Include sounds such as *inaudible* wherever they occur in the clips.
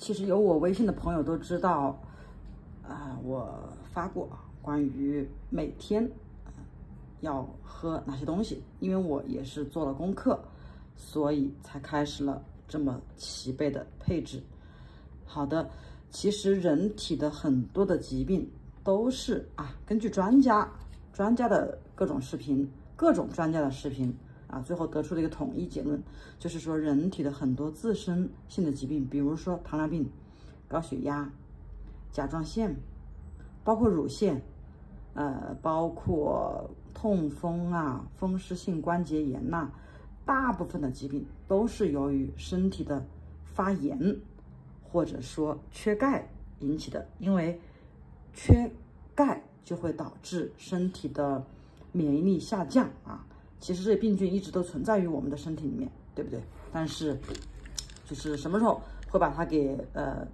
其实有我微信的朋友都知道，啊、我发过关于每天、呃要喝哪些东西，因为我也是做了功课，所以才开始了这么齐备的配置。好的，其实人体的很多的疾病都是啊，根据专家专家的各种视频，各种专家的视频啊，最后得出了一个统一结论，就是说人体的很多自身性的疾病，比如说糖尿病、高血压、甲状腺，包括乳腺，呃，包括痛风啊、风湿性关节炎呐、大部分的疾病都是由于身体的发炎或者说缺钙引起的，因为缺钙就会导致身体的免疫力下降啊。其实这些病菌一直都存在于我们的身体里面，对不对？但是就是什么时候会把它给呃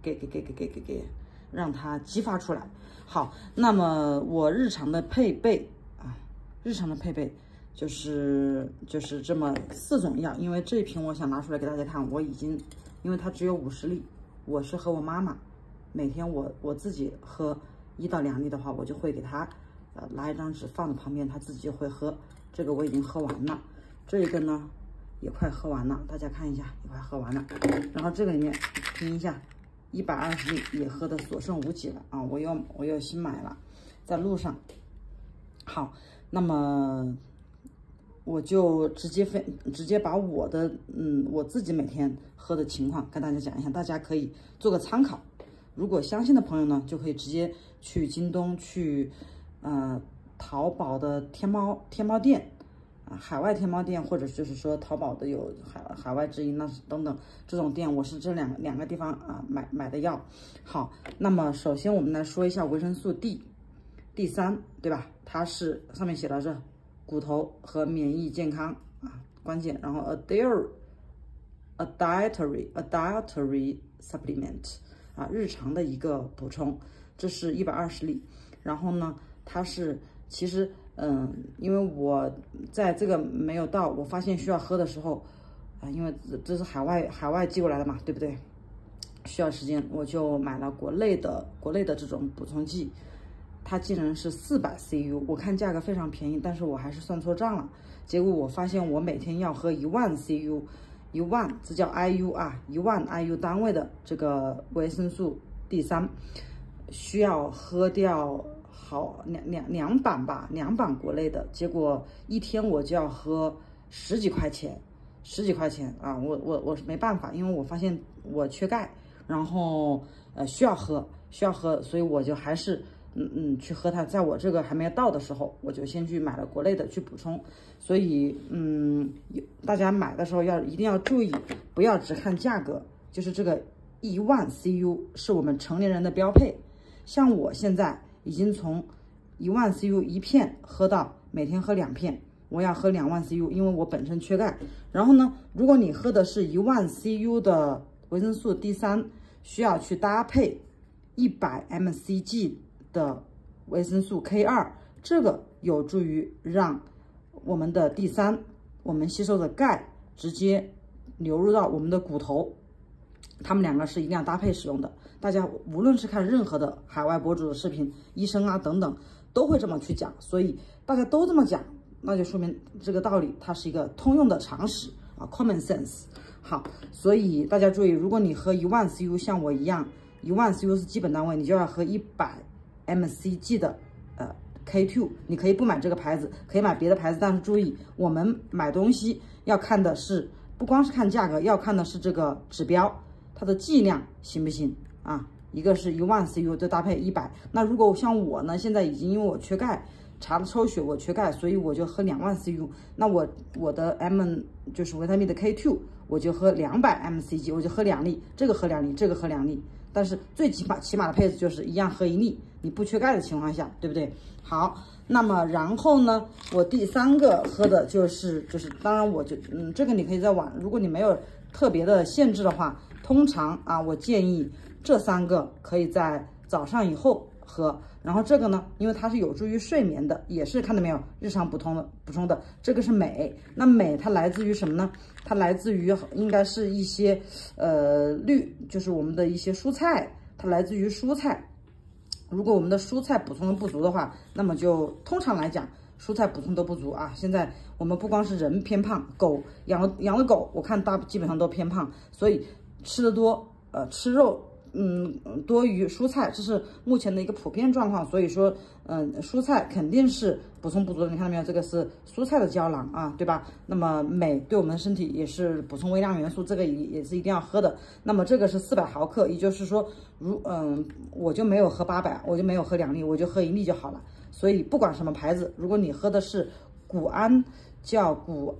给给给给给给给让它激发出来？好，那么我日常的配备啊，日常的配备就是就是这么四种药，因为这一瓶我想拿出来给大家看，我已经因为它只有五十粒，我是和我妈妈每天我我自己喝一到两粒的话，我就会给她呃拿一张纸放在旁边，她自己就会喝。这个我已经喝完了，这一个呢也快喝完了，大家看一下，也快喝完了。然后这个里面听一下，一百二十粒也喝的所剩无几了啊！我又我又新买了，在路上。好，那么我就直接分直接把我的嗯我自己每天喝的情况跟大家讲一下，大家可以做个参考。如果相信的朋友呢，就可以直接去京东去呃淘宝的天猫天猫店啊，海外天猫店，或者就是说淘宝的有海海外直营那是等等这种店，我是这两两个地方啊买买的药。好，那么首先我们来说一下维生素 D。第三，对吧？它是上面写到这，骨头和免疫健康啊，关键。然后 a d i e a dietary a dietary supplement 啊，日常的一个补充，这是一百二十粒。然后呢，它是其实嗯，因为我在这个没有到，我发现需要喝的时候啊，因为这这是海外海外寄过来的嘛，对不对？需要时间，我就买了国内的国内的这种补充剂。它竟然是四百 CU，我看价格非常便宜，但是我还是算错账了。结果我发现我每天要喝一万 CU，一万这叫 IU 啊，一万 IU 单位的这个维生素 D 三，需要喝掉好两两两板吧，两板国内的。结果一天我就要喝十几块钱，十几块钱啊！我我我是没办法，因为我发现我缺钙，然后呃需要喝需要喝，所以我就还是。嗯嗯，去喝它，在我这个还没有到的时候，我就先去买了国内的去补充。所以，嗯，大家买的时候要一定要注意，不要只看价格，就是这个一万 CU 是我们成年人的标配。像我现在已经从一万 CU 一片喝到每天喝两片，我要喝两万 CU，因为我本身缺钙。然后呢，如果你喝的是一万 CU 的维生素 D 三，需要去搭配一百 mcg。的维生素 K 二，这个有助于让我们的 D 三，我们吸收的钙直接流入到我们的骨头，他们两个是一定要搭配使用的。大家无论是看任何的海外博主的视频，医生啊等等，都会这么去讲。所以大家都这么讲，那就说明这个道理它是一个通用的常识啊，common sense。好，所以大家注意，如果你喝一万 CU，像我一样，一万 CU 是基本单位，你就要喝一百。MCG 的呃 K2，你可以不买这个牌子，可以买别的牌子，但是注意，我们买东西要看的是不光是看价格，要看的是这个指标，它的剂量行不行啊？一个是一万 CU，再搭配一百。那如果像我呢，现在已经因为我缺钙，查了抽血我缺钙，所以我就喝两万 CU。那我我的 M 就是维他命的 K2，我就喝两百 mcg，我就喝两粒，这个喝两粒，这个喝两粒。但是最起码起码的配置就是一样喝一粒，你不缺钙的情况下，对不对？好，那么然后呢，我第三个喝的就是就是当然我就嗯，这个你可以在网，如果你没有特别的限制的话，通常啊，我建议这三个可以在早上以后喝。然后这个呢，因为它是有助于睡眠的，也是看到没有，日常补充的补充的。这个是镁，那镁它来自于什么呢？它来自于应该是一些呃绿，就是我们的一些蔬菜，它来自于蔬菜。如果我们的蔬菜补充的不足的话，那么就通常来讲，蔬菜补充都不足啊。现在我们不光是人偏胖，狗养了养了狗，我看大基本上都偏胖，所以吃的多，呃，吃肉。嗯，多于蔬菜，这是目前的一个普遍状况。所以说，嗯，蔬菜肯定是补充不足的。你看到没有？这个是蔬菜的胶囊啊，对吧？那么镁对我们身体也是补充微量元素，这个也也是一定要喝的。那么这个是四百毫克，也就是说，如嗯，我就没有喝八百，我就没有喝两粒，我就喝一粒就好了。所以不管什么牌子，如果你喝的是谷氨，叫谷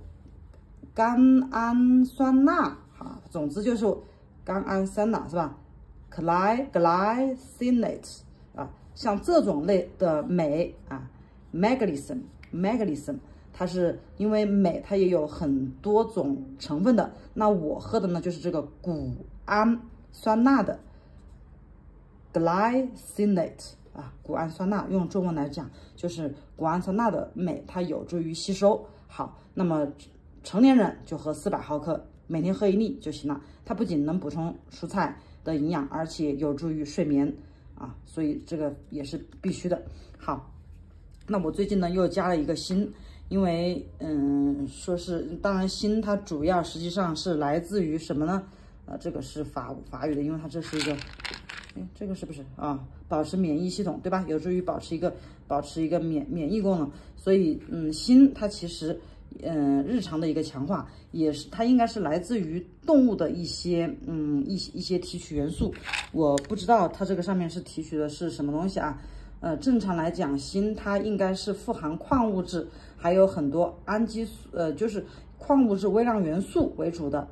甘氨酸钠，哈，总之就是甘氨酸钠，是吧？gly glycinate 啊，像这种类的镁啊，magnesium magnesium，它是因为镁它也有很多种成分的。那我喝的呢就是这个谷氨酸钠的 glycinate 啊，谷氨酸钠用中文来讲就是谷氨酸钠的镁，它有助于吸收。好，那么成年人就喝四百毫克，每天喝一粒就行了。它不仅能补充蔬菜。的营养，而且有助于睡眠啊，所以这个也是必须的。好，那我最近呢又加了一个锌，因为嗯，说是当然锌它主要实际上是来自于什么呢？啊，这个是法法语的，因为它这是一个，哎，这个是不是啊？保持免疫系统对吧？有助于保持一个保持一个免免疫功能，所以嗯，锌它其实。嗯，日常的一个强化也是，它应该是来自于动物的一些，嗯，一些一些提取元素。我不知道它这个上面是提取的是什么东西啊？呃，正常来讲，锌它应该是富含矿物质，还有很多氨基素，呃，就是矿物质、微量元素为主的。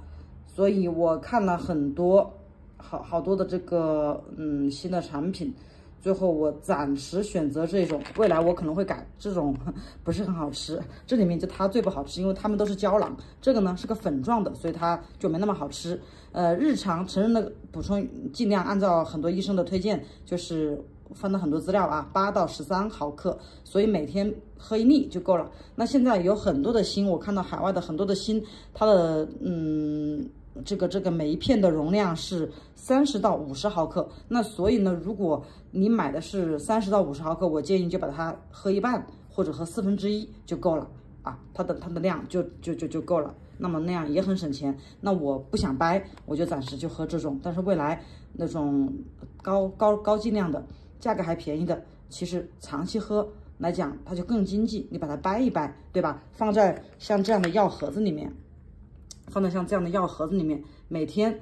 所以我看了很多，好好多的这个，嗯，新的产品。最后我暂时选择这种，未来我可能会改，这种 *laughs* 不是很好吃。这里面就它最不好吃，因为它们都是胶囊，这个呢是个粉状的，所以它就没那么好吃。呃，日常成人的补充尽量按照很多医生的推荐，就是翻了很多资料啊，八到十三毫克，所以每天喝一粒就够了。那现在有很多的锌，我看到海外的很多的锌，它的嗯。这个这个每一片的容量是三十到五十毫克，那所以呢，如果你买的是三十到五十毫克，我建议就把它喝一半或者喝四分之一就够了啊，它的它的量就就就就够了，那么那样也很省钱。那我不想掰，我就暂时就喝这种，但是未来那种高高高剂量的，价格还便宜的，其实长期喝来讲它就更经济，你把它掰一掰，对吧？放在像这样的药盒子里面。放在像这样的药盒子里面，每天，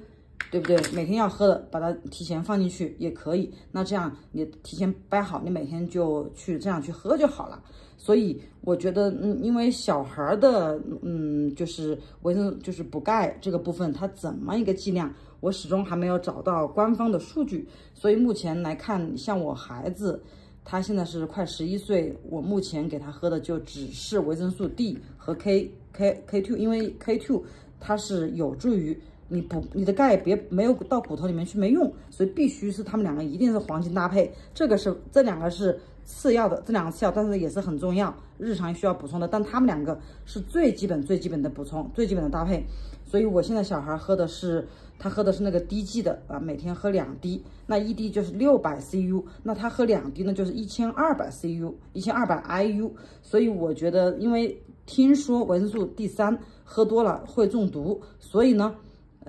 对不对？每天要喝的，把它提前放进去也可以。那这样你提前掰好，你每天就去这样去喝就好了。所以我觉得，嗯，因为小孩的，嗯，就是维生就是补钙这个部分，它怎么一个剂量，我始终还没有找到官方的数据。所以目前来看，像我孩子，他现在是快十一岁，我目前给他喝的就只是维生素 D 和 K K K two，因为 K two。它是有助于你补你的钙，别没有到骨头里面去没用，所以必须是他们两个一定是黄金搭配。这个是这两个是次要的，这两个次要，但是也是很重要，日常需要补充的。但他们两个是最基本最基本的补充，最基本的搭配。所以我现在小孩喝的是他喝的是那个滴剂的啊，每天喝两滴，那一滴就是六百 CU，那他喝两滴呢就是一千二百 CU，一千二百 IU。所以我觉得，因为听说维生素 D 三。喝多了会中毒，所以呢，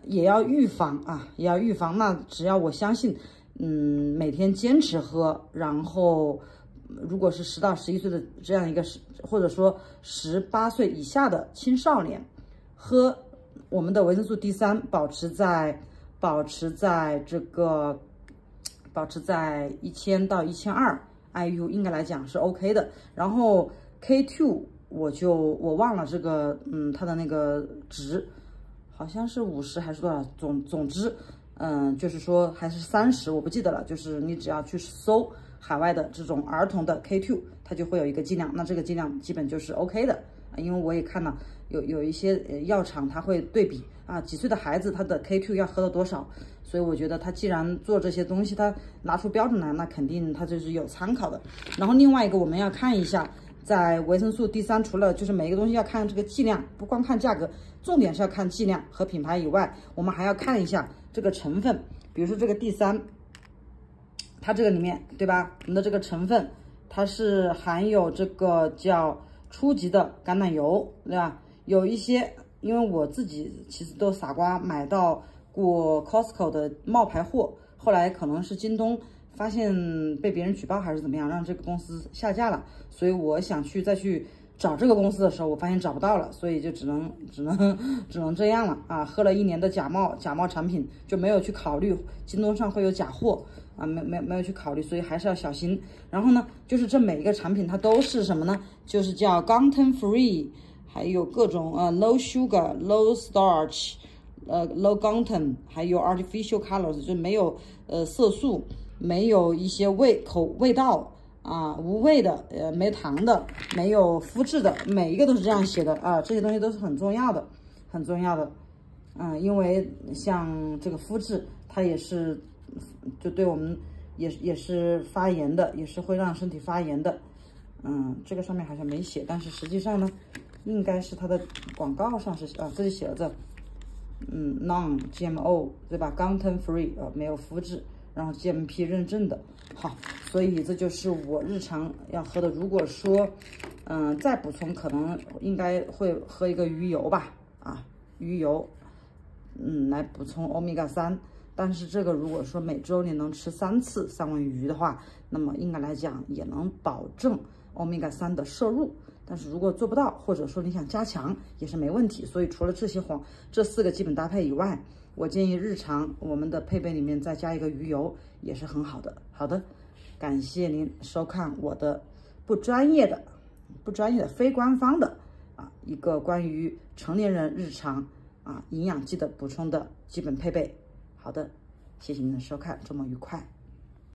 也要预防啊，也要预防。那只要我相信，嗯，每天坚持喝，然后如果是十到十一岁的这样一个十，或者说十八岁以下的青少年，喝我们的维生素 D 三，保持在保持在这个保持在一千到一千二 IU，应该来讲是 OK 的。然后 K two。我就我忘了这个，嗯，它的那个值，好像是五十还是多少？总总之，嗯，就是说还是三十，我不记得了。就是你只要去搜海外的这种儿童的 K two，它就会有一个剂量，那这个剂量基本就是 OK 的。因为我也看了，有有一些药厂它会对比啊，几岁的孩子他的 K2 要喝到多少，所以我觉得他既然做这些东西，他拿出标准来，那肯定他就是有参考的。然后另外一个我们要看一下，在维生素 D 三，除了就是每一个东西要看这个剂量，不光看价格，重点是要看剂量和品牌以外，我们还要看一下这个成分，比如说这个 D 三。它这个里面，对吧？我们的这个成分，它是含有这个叫初级的橄榄油，对吧？有一些，因为我自己其实都傻瓜买到过 Costco 的冒牌货，后来可能是京东发现被别人举报还是怎么样，让这个公司下架了，所以我想去再去。找这个公司的时候，我发现找不到了，所以就只能只能 *laughs* 只能这样了啊！喝了一年的假冒假冒产品，就没有去考虑京东上会有假货啊，没没没有去考虑，所以还是要小心。然后呢，就是这每一个产品它都是什么呢？就是叫 gluten free，还有各种呃 low sugar、low starch，呃 low gluten，还有 artificial colors，就没有呃色素，没有一些味口味道。啊，无味的，呃，没糖的，没有麸质的，每一个都是这样写的啊，这些东西都是很重要的，很重要的，嗯，因为像这个麸质，它也是，就对我们也也是发炎的，也是会让身体发炎的，嗯，这个上面好像没写，但是实际上呢，应该是它的广告上是啊，这里写了这，嗯，non-GMO 对吧？gluten free 啊，没有麸质。然后 GMP 认证的，好，所以这就是我日常要喝的。如果说，嗯，再补充，可能应该会喝一个鱼油吧，啊，鱼油，嗯，来补充欧米伽三。但是这个如果说每周你能吃三次三文鱼的话，那么应该来讲也能保证欧米伽三的摄入。但是如果做不到，或者说你想加强，也是没问题。所以除了这些黄这四个基本搭配以外，我建议日常我们的配备里面再加一个鱼油也是很好的。好的，感谢您收看我的不专业的、不专业的非官方的啊一个关于成年人日常啊营养剂的补充的基本配备。好的，谢谢您的收看，周末愉快。